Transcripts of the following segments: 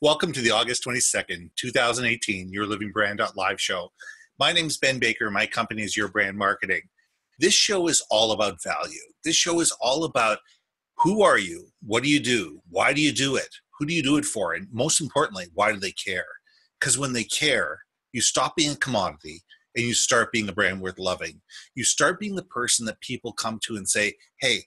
Welcome to the August 22nd, 2018, Your Living Brand live show. My name is Ben Baker. My company is Your Brand Marketing. This show is all about value. This show is all about who are you? What do you do? Why do you do it? Who do you do it for? And most importantly, why do they care? Because when they care, you stop being a commodity and you start being a brand worth loving. You start being the person that people come to and say, Hey,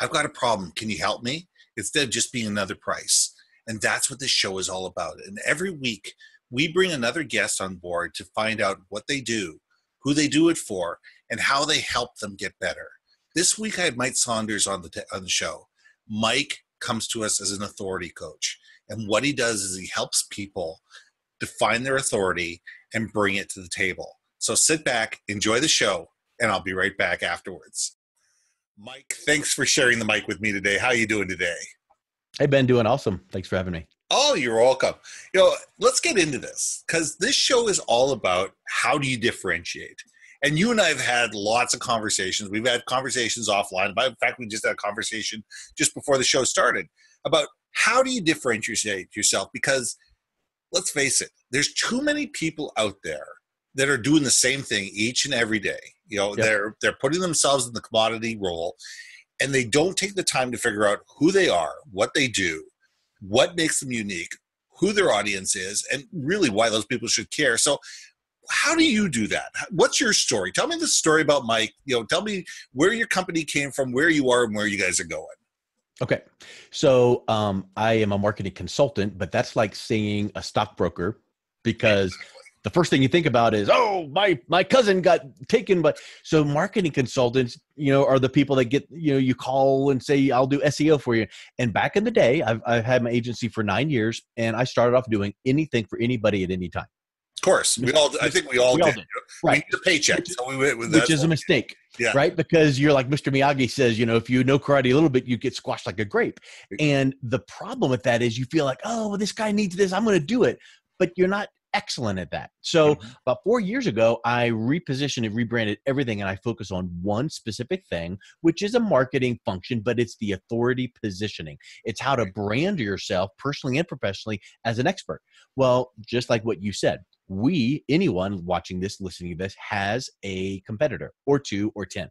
I've got a problem. Can you help me? Instead of just being another price. And that's what this show is all about. And every week, we bring another guest on board to find out what they do, who they do it for, and how they help them get better. This week, I had Mike Saunders on the, t- on the show. Mike comes to us as an authority coach. And what he does is he helps people define their authority and bring it to the table. So sit back, enjoy the show, and I'll be right back afterwards. Mike, thanks for sharing the mic with me today. How are you doing today? Hey, Ben, doing awesome. Thanks for having me. Oh, you're welcome. You know, let's get into this because this show is all about how do you differentiate. And you and I have had lots of conversations. We've had conversations offline. In fact, we just had a conversation just before the show started about how do you differentiate yourself? Because let's face it, there's too many people out there that are doing the same thing each and every day. You know, yep. they're they're putting themselves in the commodity role and they don't take the time to figure out who they are, what they do, what makes them unique, who their audience is, and really why those people should care. So, how do you do that? What's your story? Tell me the story about Mike. You know, tell me where your company came from, where you are, and where you guys are going. Okay, so um, I am a marketing consultant, but that's like saying a stockbroker because the first thing you think about is oh my my cousin got taken but so marketing consultants you know are the people that get you know you call and say i'll do seo for you. And back in the day i've, I've had my agency for nine years and i started off doing anything for anybody at any time. Of course. We all i think we all, we did. all did. right. we paycheck which, so we went with which is a mistake yeah. right? Because you're like mr miyagi says you know if you know karate a little bit you get squashed like a grape. And the problem with that is you feel like oh well, this guy needs this. I'm going to do it. But you're not excellent at that. So mm-hmm. about four years ago, I repositioned and rebranded everything, and I focus on one specific thing, which is a marketing function, but it's the authority positioning. It's how to brand yourself personally and professionally as an expert. Well, just like what you said, we, anyone watching this, listening to this, has a competitor or two or ten.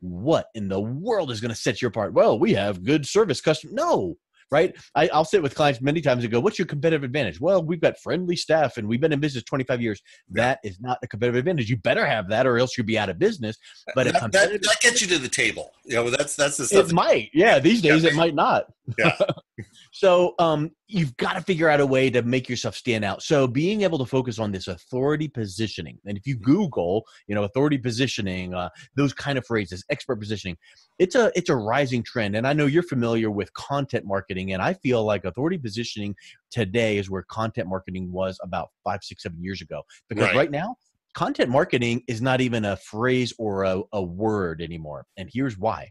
What in the world is going to set you apart? Well, we have good service customer. No, right? I, will sit with clients many times and go, "What's your competitive advantage?" Well, we've got friendly staff and we've been in business 25 years. That is not a competitive advantage. You better have that, or else you'll be out of business. But that, that, that gets you to the table. You know, that's that's the stuff. It might, yeah. These days, yeah. it might not. Yeah. so um, you've got to figure out a way to make yourself stand out. So being able to focus on this authority positioning, and if you Google, you know, authority positioning, uh, those kind of phrases, expert positioning, it's a it's a rising trend. And I know you're familiar with content marketing, and I feel like authority positioning today is where content marketing was about five, six, seven years ago. Because right, right now, content marketing is not even a phrase or a, a word anymore. And here's why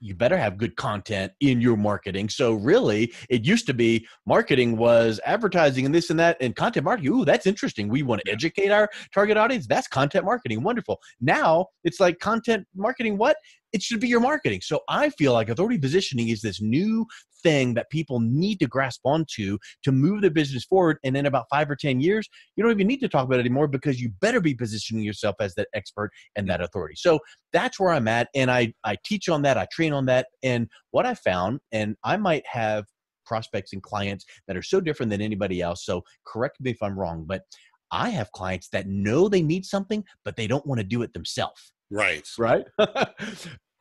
you better have good content in your marketing. So really, it used to be marketing was advertising and this and that, and content marketing. Ooh, that's interesting. We want to educate our target audience. That's content marketing. Wonderful. Now it's like content marketing. What? It should be your marketing. So I feel like authority positioning is this new thing that people need to grasp onto to move their business forward. And in about five or 10 years, you don't even need to talk about it anymore because you better be positioning yourself as that expert and that authority. So that's where I'm at. And I, I teach on that, I train on that. And what I found, and I might have prospects and clients that are so different than anybody else. So correct me if I'm wrong, but I have clients that know they need something, but they don't want to do it themselves. Right. Right.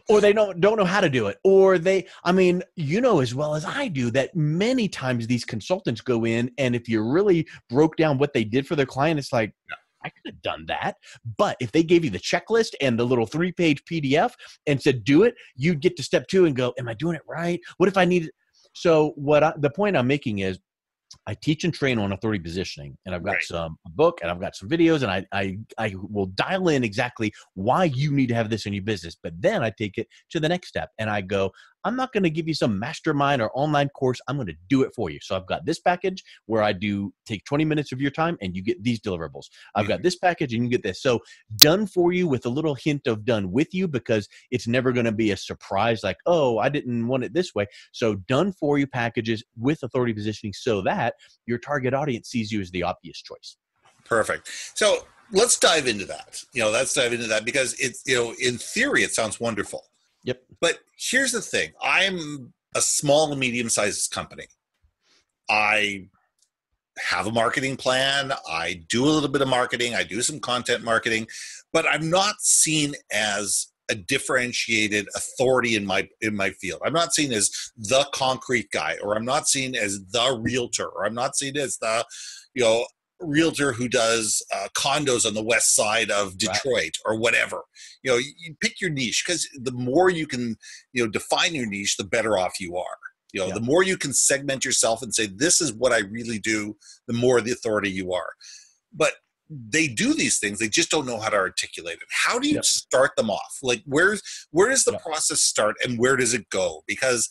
or they don't don't know how to do it or they i mean you know as well as i do that many times these consultants go in and if you really broke down what they did for their client it's like yeah. I could have done that. But if they gave you the checklist and the little three page PDF and said, do it, you'd get to step two and go, Am I doing it right? What if I need it? So, what I, the point I'm making is I teach and train on authority positioning, and I've got right. some a book, and I've got some videos, and I, I I will dial in exactly why you need to have this in your business. But then I take it to the next step, and I go, I'm not going to give you some mastermind or online course. I'm going to do it for you. So I've got this package where I do take 20 minutes of your time and you get these deliverables. I've got mm-hmm. this package and you get this. So done for you with a little hint of done with you because it's never going to be a surprise like, oh, I didn't want it this way. So done for you packages with authority positioning so that your target audience sees you as the obvious choice. Perfect. So let's dive into that. You know, let's dive into that because it's, you know, in theory, it sounds wonderful. Yep. But here's the thing I'm a small and medium sized company. I have a marketing plan. I do a little bit of marketing. I do some content marketing, but I'm not seen as a differentiated authority in my in my field. I'm not seen as the concrete guy, or I'm not seen as the realtor, or I'm not seen as the you know realtor who does uh, condos on the west side of Detroit right. or whatever. You know, you, you pick your niche because the more you can, you know, define your niche, the better off you are. You know, yeah. the more you can segment yourself and say, this is what I really do, the more the authority you are. But they do these things, they just don't know how to articulate it. How do you yep. start them off? Like where's where does the yep. process start and where does it go? Because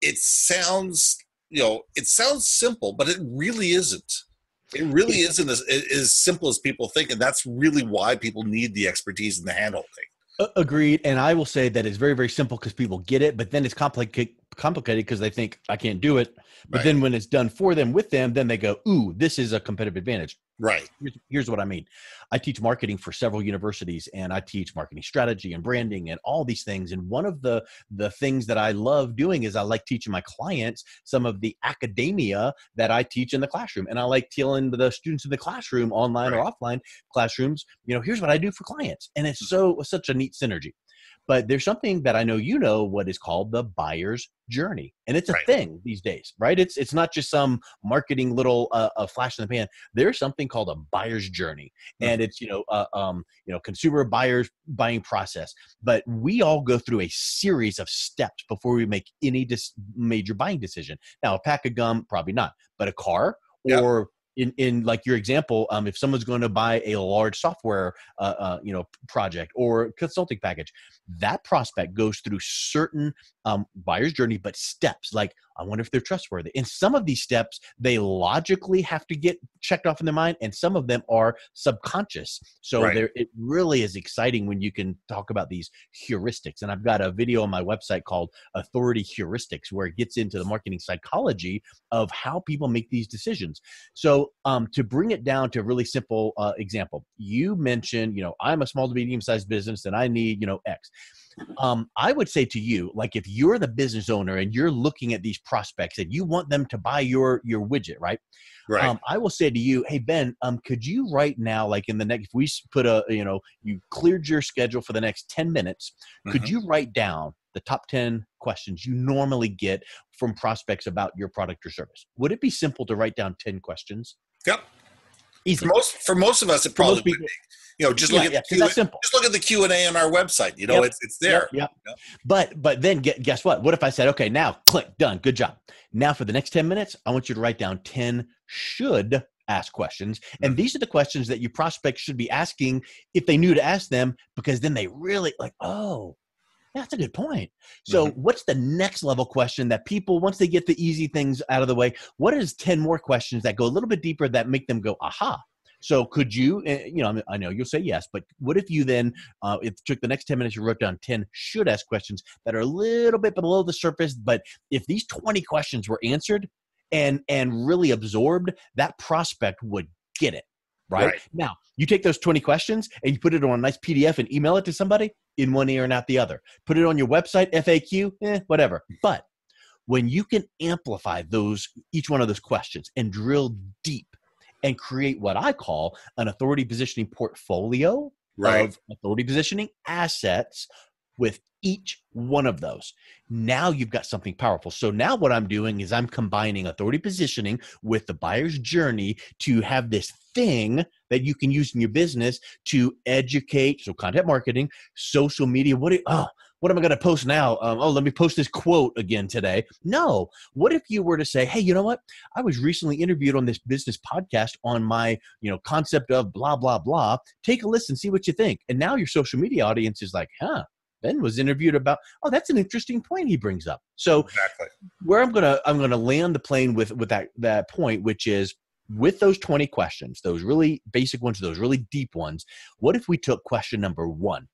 it sounds, you know, it sounds simple, but it really isn't it really isn't as, as simple as people think, and that's really why people need the expertise and the hand holding. Agreed, and I will say that it's very very simple because people get it, but then it's complicated complicated because they think I can't do it. But right. then when it's done for them with them, then they go, "Ooh, this is a competitive advantage." Right. Here's, here's, what I mean. I teach marketing for several universities, and I teach marketing strategy and branding and all these things. And one of the the things that I love doing is I like teaching my clients some of the academia that I teach in the classroom, and I like telling the students in the classroom, online right. or offline classrooms, you know, here's what I do for clients, and it's mm. so such a neat synergy. But there's something that I know you know what is called the buyer's journey, and it's a right. thing these days, right? It's it's not just some marketing little uh, a flash in the pan. There's something called a buyer's journey, mm-hmm. and it's you know uh, um, you know consumer buyers buying process. But we all go through a series of steps before we make any dis- major buying decision. Now, a pack of gum, probably not, but a car yep. or in, in like your example, um, if someone's going to buy a large software, uh, uh, you know, project or consulting package, that prospect goes through certain um, buyer's journey, but steps like I wonder if they're trustworthy. And some of these steps they logically have to get checked off in their mind, and some of them are subconscious. So right. there, it really is exciting when you can talk about these heuristics. And I've got a video on my website called Authority Heuristics, where it gets into the marketing psychology of how people make these decisions. So um, to bring it down to a really simple uh, example, you mentioned, you know, I'm a small to medium sized business and I need, you know, X um, I would say to you, like if you're the business owner and you're looking at these prospects and you want them to buy your your widget, right? Right. Um, I will say to you, hey Ben, um, could you right now, like in the next, if we put a, you know, you cleared your schedule for the next ten minutes, could mm-hmm. you write down the top 10 questions you normally get from prospects about your product or service. Would it be simple to write down 10 questions? Yep. Easy. For most for most of us, it probably would be. You know, just look yeah, at yeah, the Q- just look at the Q and A on our website. You know, yep. it's it's there. Yep. yep. But but then get, guess what? What if I said, okay, now click done, good job. Now for the next ten minutes, I want you to write down ten should ask questions, and mm-hmm. these are the questions that your prospects should be asking if they knew to ask them, because then they really like, oh, that's a good point. So, mm-hmm. what's the next level question that people, once they get the easy things out of the way, what is 10 more questions that go a little bit deeper that make them go, aha? So, could you, eh, you know, I know you'll say yes, but what if you then, uh, if took the next 10 minutes, you wrote down 10 should ask questions that are a little bit below the surface, but if these 20 questions were answered and and really absorbed, that prospect would get it. Right? right? Now, you take those 20 questions and you put it on a nice PDF and email it to somebody in one ear and out the other. Put it on your website, FAQ, eh, whatever. But when you can amplify those each one of those questions and drill deep and create what I call an authority positioning portfolio right. of authority positioning assets with each one of those. Now you've got something powerful. So now what I'm doing is I'm combining authority positioning with the buyer's journey to have this thing that you can use in your business to educate. So content marketing, social media. What? Do, oh, what am I going to post now? Um, oh, let me post this quote again today. No. What if you were to say, hey, you know what? I was recently interviewed on this business podcast on my, you know, concept of blah blah blah. Take a listen, see what you think. And now your social media audience is like, huh, Ben was interviewed about. Oh, that's an interesting point he brings up. So Exactly. where I'm gonna I'm gonna land the plane with with that that point, which is with those 20 questions, those really basic ones, those really deep ones. What if we took question number one?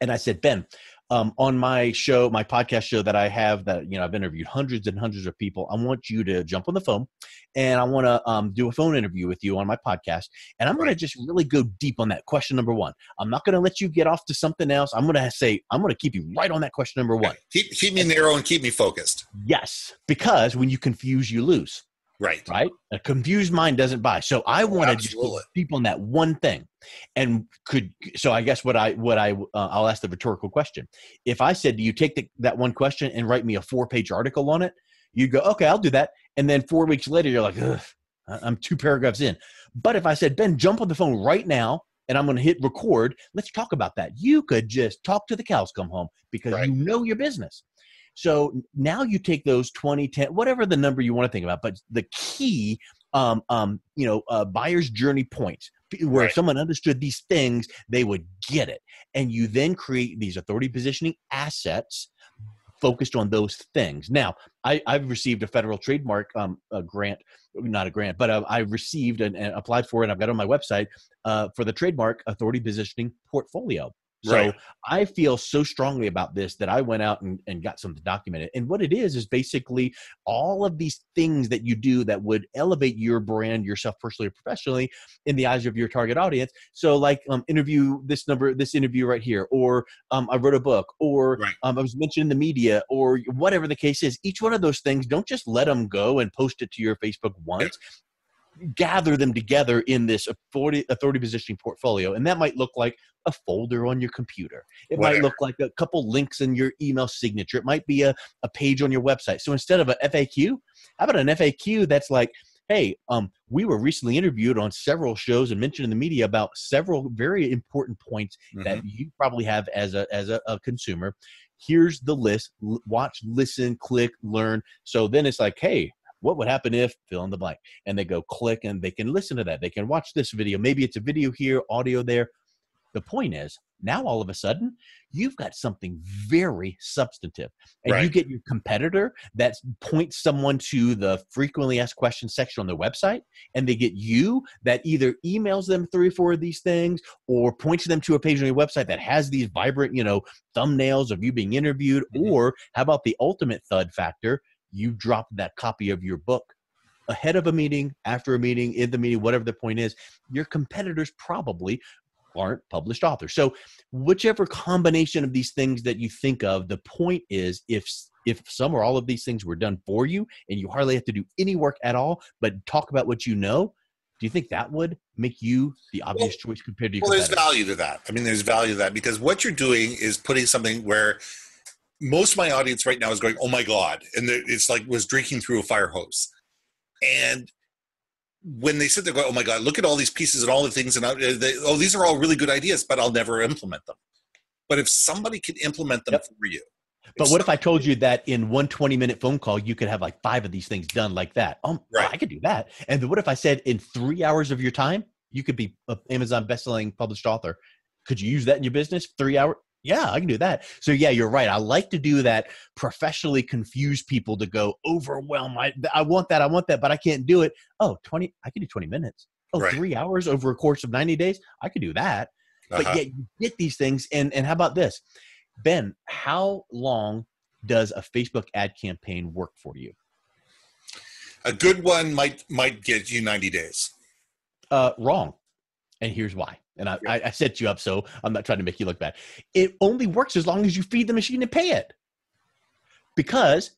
And I said, Ben, um, on my show, my podcast show that I have, that you know I've interviewed hundreds and hundreds of people. I want you to jump on the phone, and I want to um, do a phone interview with you on my podcast. And I'm going to just really go deep on that question number one. I'm not going to let you get off to something else. I'm going to say I'm going to keep you right on that question number one. Keep keep me narrow and keep me focused. Yes, because when you confuse, you lose Right. right? A confused mind doesn't buy. So I want to just keep people in that one thing. And could so I guess what I what I uh, I'll ask the rhetorical question. If I said, "Do you take the, that one question and write me a four page article on it?" You go, "Okay, I'll do that." And then four weeks later, you're like, "I'm two paragraphs in." But if I said, "Ben, jump on the phone right now." And I'm going to hit record. Let's talk about that. You could just talk to the cows come home because Right. you know your business. So now you take those 20, 10, whatever the number you want to think about, but the key, um, um, you know, uh, buyer's journey points where if someone understood these things, they would get it. And you then create these authority positioning assets focused on those things. Now, I, I've received a federal trademark um, a grant, not a grant, but uh, I received and, and applied for it. I've got it on my website uh, for the trademark authority positioning portfolio. So Right. I feel so strongly about this that I went out and, and got something documented. And what it is is basically all of these things that you do that would elevate your brand, yourself personally or professionally, in the eyes of your target audience. So, like, um, interview this number, this interview right here, or um, I wrote a book, or Right. um, I was mentioned in the media, or whatever the case is. Each one of those things, don't just let them go and post it to your Facebook once. Gather them together in this authority, authority positioning portfolio, and that might look like a folder on your computer. It might look like a couple links in your email signature. It might be a, a page on your website. So instead of a FAQ, how about an FAQ that's like, hey, um, we were recently interviewed on several shows and mentioned in the media about several very important points that Mhm. you probably have as a as a, a consumer. Here's the list. L- watch, listen, click, learn. So then it's like, hey, what would happen if fill in the blank? And they go click and they can listen to that. They can watch this video. Maybe it's a video here, audio there. The point is, now all of a sudden, you've got something very substantive. And you get your competitor that points someone to the frequently asked questions section on their website, and they get you that either emails them three or four of these things or points them to a page on your website that has these vibrant, you know, thumbnails of you being interviewed. Mhm. Or how about the ultimate thud factor? You drop that copy of your book ahead of a meeting, after a meeting, in the meeting, whatever the point is. Your competitors probably aren't published authors. So whichever combination of these things that you think of, the point is if if some or all of these things were done for you and you hardly have to do any work at all, but talk about what you know, do you think that would make you the obvious choice compared to your Well, there's value to that. I mean, there's value to that because what you're doing is putting something where most of my audience right now is going, "Oh my god!" and it's like was drinking through a fire hose. And when they sit there, going, "Oh my god!" Look at all these pieces and all the things, and I, they, oh, these are all really good ideas, but I'll never implement them. But if somebody could implement them Yep. for you, But what if I told you that in one 20 minute phone call, you could have like five of these things done like that? Um, Right. I could do that. And then what if I said in three hours of your time, you could be an Amazon bestselling published author? Could you use that in your business? Three hour? Yeah, I can do that. So yeah, you're right. I like to do that. Professionally confuse people to go overwhelm. I, I want that. I want that, but I can't do it. Oh, 20, I can do 20 minutes. Oh, Right. three hours over a course of 90 days. I could do that but Uh-huh. yet you get these things and and how about this ben how long does a facebook ad campaign work for you a good one might might get you 90 days. uh wrong and here's why and I, Yeah. I, set you up so i'm not trying to make you look bad it only works as long as you feed the machine and pay it because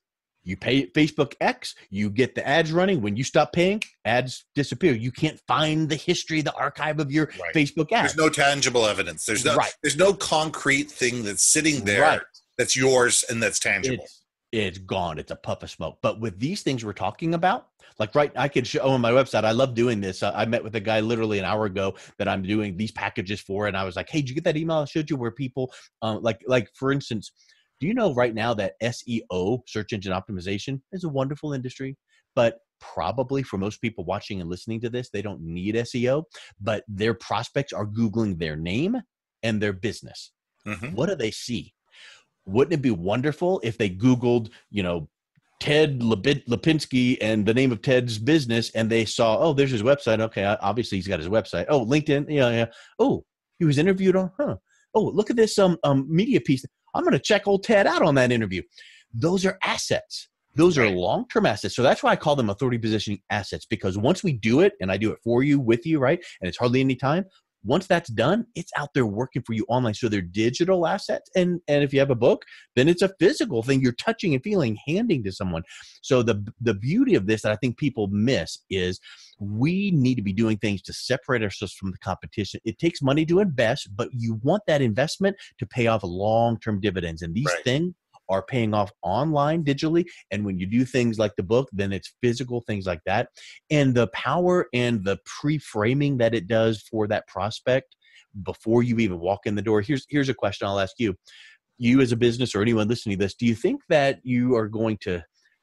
you pay facebook x you get the ads running when you stop paying ads disappear you can't find the history the archive of your Right. facebook ads There's no tangible evidence. There's no Right. there's no concrete thing that's sitting there Right. that's yours and that's tangible. it's it's gone. It's a puff of smoke. But with these things we're talking about, like right, I could show on my website. I love doing this. I, I met with a guy literally an hour ago that I'm doing these packages for, and I was like, "Hey, did you get that email I showed you where people, um, like, like for instance, do you know right now that SEO, search engine optimization, is a wonderful industry, but probably for most people watching and listening to this, they don't need SEO, but their prospects are googling their name and their business Mhm. what do they see? Wouldn't it be wonderful if they Googled, you know, Ted Lipinski and the name of Ted's business, and they saw, oh, there's his website. Okay, obviously he's got his website. Oh, LinkedIn. Yeah, yeah. Oh, he was interviewed on. Huh. Oh, look at this um, um media piece. I'm going to check old Ted out on that interview. Those are assets. Those are long term assets. So that's why I call them authority positioning assets because once we do it, and I do it for you, with you, right? And it's hardly any time, once that's done it's out there working for you online. So they're digital assets and and if you have a book then it's a physical thing. You're touching and feeling handing to someone. So the the beauty of this that i think people miss is we need to be doing things to separate ourselves from the competition. It takes money to invest but you want that investment to pay off long-term dividends and these right. things are paying off online digitally. And when you do things like the book, then it's physical things like that. And the power and the pre framing that it does for that prospect before you even walk in the door. Here's, here's a question I'll ask you. You as a business or anyone listening to this, do you think that you are going to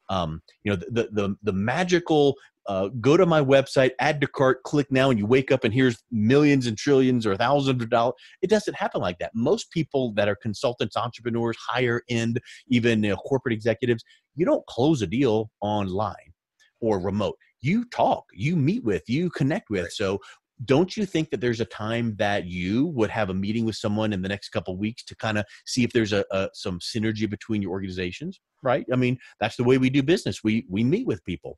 um, you know the, the the magical uh, go to my website, add to cart, click now, and you wake up and here's millions and trillions or thousands of dollars. It doesn't happen like that. Most people that are consultants, entrepreneurs, higher end, even you know, corporate executives, you don't close a deal online or remote. You talk, you meet with, you connect with. So don't you think that there's a time that you would have a meeting with someone in the next couple weeks to kind of see if there's a, a, some synergy between your organizations right i mean that's the way we do business we we meet with people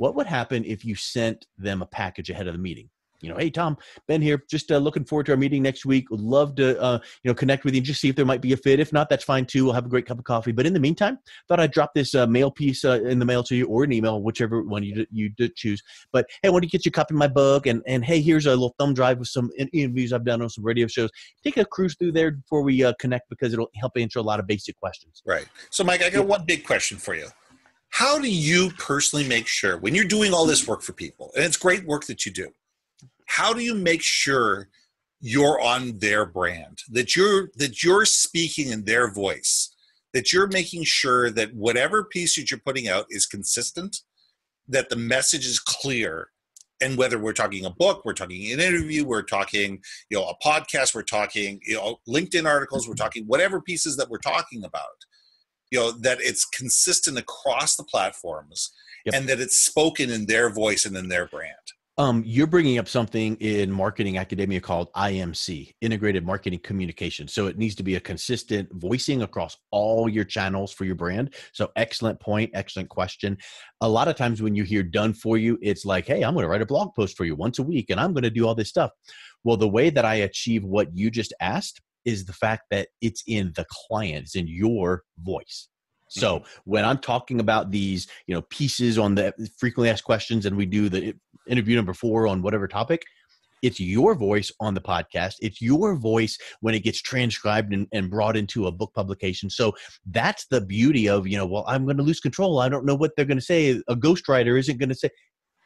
what would happen if you sent them a package ahead of the meeting? You know, hey Tom, Ben here, just uh, looking forward to our meeting next week. Would love to, uh, you know, connect with you and just see if there might be a fit. If not, that's fine too. We'll have a great cup of coffee. But in the meantime, thought I'd drop this uh, mail piece uh, in the mail to you or an email, whichever one you you choose. But hey, I want to get you a copy of my book, and and hey, here's a little thumb drive with some interviews I've done on some radio shows. Take a cruise through there before we uh, connect because it'll help answer a lot of basic questions. Right. So, Mike, I got one big question for you how do you personally make sure when you're doing all this work for people and it's great work that you do how do you make sure you're on their brand that you're that you're speaking in their voice that you're making sure that whatever piece that you're putting out is consistent that the message is clear and whether we're talking a book we're talking an interview we're talking you know a podcast we're talking you know linkedin articles we're talking whatever pieces that we're talking about you know that it's consistent across the platforms yep. and that it's spoken in their voice and in their brand um, you're bringing up something in marketing academia called IMC, integrated marketing communication. So it needs to be a consistent voicing across all your channels for your brand. So excellent point, excellent question. A lot of times when you hear done for you, it's like, hey, I'm going to write a blog post for you once a week and I'm going to do all this stuff. Well, the way that I achieve what you just asked is the fact that it's in the client, it's in your voice. So mm-hmm. when I'm talking about these, you know, pieces on the frequently asked questions, and we do the interview number four on whatever topic, it's your voice on the podcast. It's your voice when it gets transcribed and, and brought into a book publication. So that's the beauty of, you know, well, I'm going to lose control. I don't know what they're going to say. A ghostwriter isn't going to say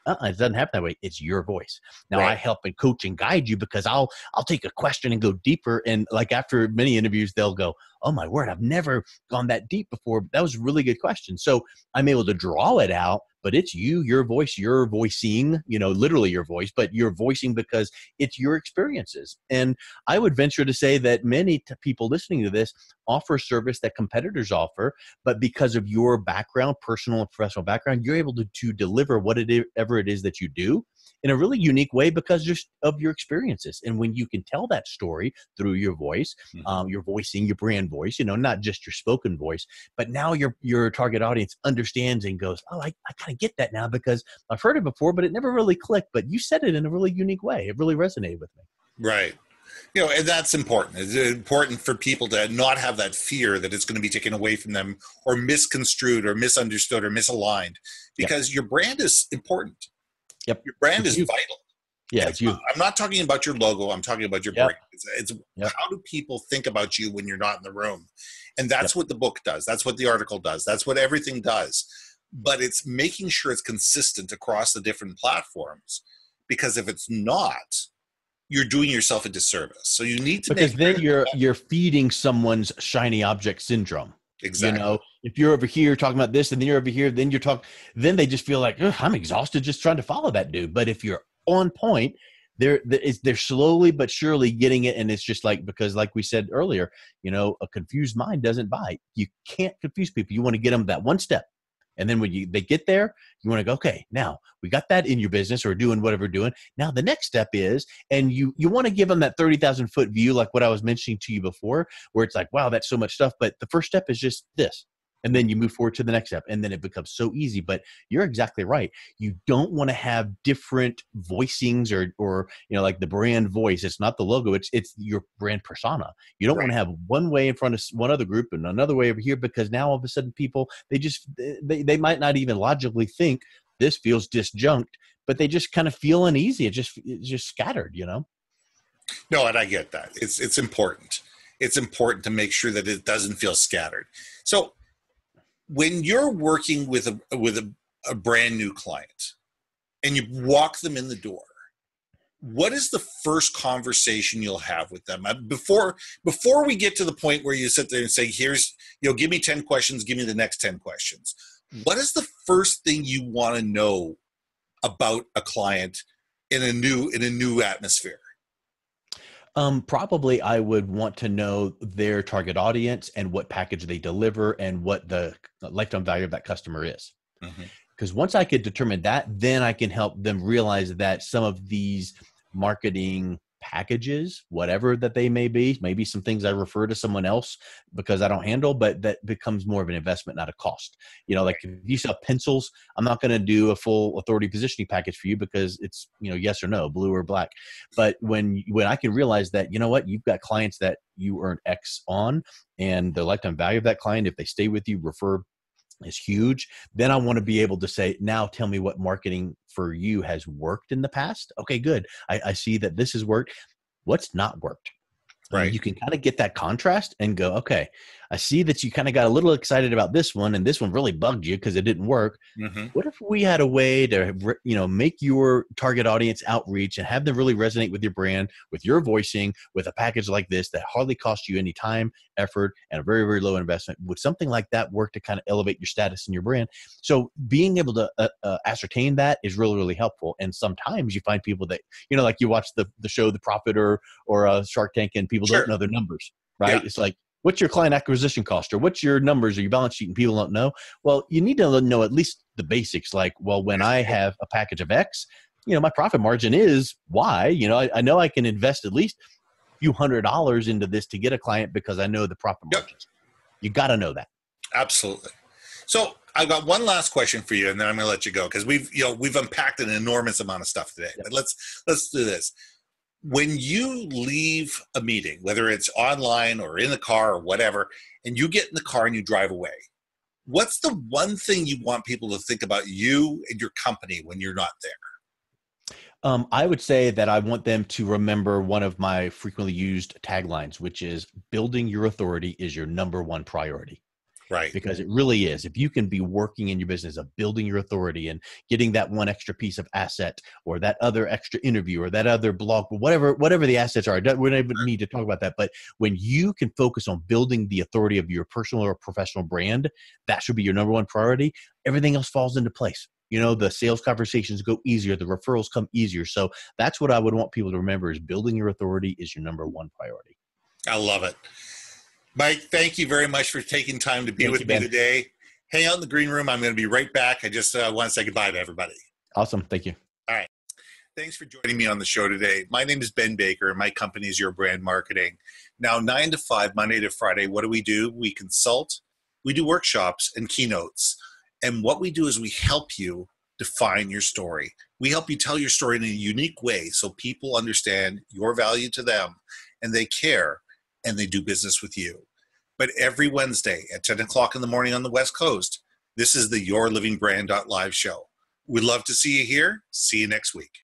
uh-uh, it doesn't happen that way. It's your voice. Now right. I help and coach and guide you because I'll I'll take a question and go deeper. And like after many interviews, they'll go, "Oh my word, I've never gone that deep before." That was a really good question. So I'm able to draw it out but it's you, your voice, your voicing, you know, literally your voice, but you're voicing because it's your experiences. And I would venture to say that many t- people listening to this offer service that competitors offer, but because of your background, personal and professional background, you're able to, to deliver whatever it is that you do in a really unique way because just of your experiences. And when you can tell that story through your voice, mm-hmm. um, your voicing, your brand voice, you know, not just your spoken voice, but now your your target audience understands and goes, oh, I, I kind of get that now because I've heard it before, but it never really clicked. But you said it in a really unique way. It really resonated with me. Right you know and that's important it's important for people to not have that fear that it's going to be taken away from them or misconstrued or misunderstood or misaligned because yep. your brand is important Yep. Your brand it's is you. vital. Yeah, it's, you. I'm not talking about your logo. I'm talking about your yep. brand. It's, it's yep. how do people think about you when you're not in the room? And that's yep. what the book does. That's what the article does. That's what everything does. But it's making sure it's consistent across the different platforms. Because if it's not, you're doing yourself a disservice. So you need to because then you're you're feeding someone's shiny object syndrome. Exactly. You know, if you're over here talking about this and then you're over here, then you're talking, then they just feel like, I'm exhausted just trying to follow that dude. But if you're on point, they're they're slowly but surely getting it and it's just like because like we said earlier you know a confused mind doesn't buy you can't confuse people you want to get them that one step and then when you they get there, you want to go, okay, now we got that in your business or doing whatever we're doing. Now the next step is, and you you want to give them that thirty thousand foot view, like what I was mentioning to you before, where it's like, wow, that's so much stuff. But the first step is just this and then you move forward to the next step and then it becomes so easy. But you're exactly right. You don't want to have different voicings or or you know like the brand voice. It's not the logo. It's it's your brand persona. You don't right. want to have one way in front of one other group and another way over here because now all of a sudden people they just they, they might not even logically think this feels disjunct but they just kind of feel uneasy. It just it's just scattered you know? No and i get that. It's it's important. It's important to make sure that it doesn't feel scattered. So when you're working with a with a, a brand new client and you walk them in the door what is the first conversation you'll have with them? Uh, before before we get to the point where you sit there and say here's you know give me 10 questions give me the next 10 questions. What is the first thing you want to know about a client in a new in a new atmosphere um, probably I would want to know their target audience and what package they deliver and what the lifetime value of that customer is. Because mm-hmm. once I could determine that, then I can help them realize that some of these marketing packages, whatever that they may be, maybe some things I refer to someone else because I don't handle, but that becomes more of an investment, not a cost. You know, like if you sell pencils, I'm not going to do a full authority positioning package for you because it's, you know, yes or no, blue or black. But when, when I can realize that, you know what, you've got clients that you earn X on and the lifetime value of that client, if they stay with you, refer is huge. Then I want to be able to say, now tell me what marketing for you has worked in the past. Okay, good. I, I see that this has worked. What's not worked? Right. You can kind of get that contrast and go, okay, I see that you kind of got a little excited about this one, and this one really bugged you because it didn't work. Mm-hmm. What if we had a way to, you know, make your target audience outreach and have them really resonate with your brand, with your voicing, with a package like this that hardly costs you any time, effort, and a very, very low investment? Would something like that work to kind of elevate your status in your brand? So being able to uh, uh, ascertain that is really, really helpful. And sometimes you find people that, you know, like you watch the the show The Profit or or uh, Shark Tank, and people sure. don't know their numbers right? Yeah. It's like what's your client acquisition cost? Or what's your numbers? Or your balance sheet and people don't know? Well you need to know at least the basics like well when i have a package of x you know my profit margin is y. You know i, I know i can invest at least a few hundred dollars into this to get a client because i know the profit yep. margins. You got to know that. Absolutely. So i've got one last question for you and then i'm going to let you go because we've you know we've unpacked an enormous amount of stuff today. Yep. but let's let's do this when you leave a meeting, whether it's online or in the car or whatever, and you get in the car and you drive away, what's the one thing you want people to think about you and your company when you're not there? Um, I would say that I want them to remember one of my frequently used taglines, which is building your authority is your number one priority. Right. Because it really is. If you can be working in your business of building your authority and getting that one extra piece of asset or that other extra interview or that other blog, whatever, whatever the assets are, we don't even need to talk about that. But when you can focus on building the authority of your personal or professional brand, that should be your number one priority. Everything else falls into place you know the sales conversations go easier the referrals come easier so that's what i would want people to remember is building your authority is your number one priority i love it Mike, thank you very much for taking time to be thank with you, me today. Hang out in the green room. I'm going to be right back. I just uh, want to say goodbye to everybody. Awesome. Thank you. All right. Thanks for joining me on the show today. My name is Ben Baker, and my company is Your Brand Marketing. Now, nine to five, Monday to Friday, what do we do? We consult, we do workshops and keynotes. And what we do is we help you define your story. We help you tell your story in a unique way so people understand your value to them and they care and they do business with you. But every Wednesday at 10 o'clock in the morning on the West Coast, this is the Your Living Brand Live show. We'd love to see you here. See you next week.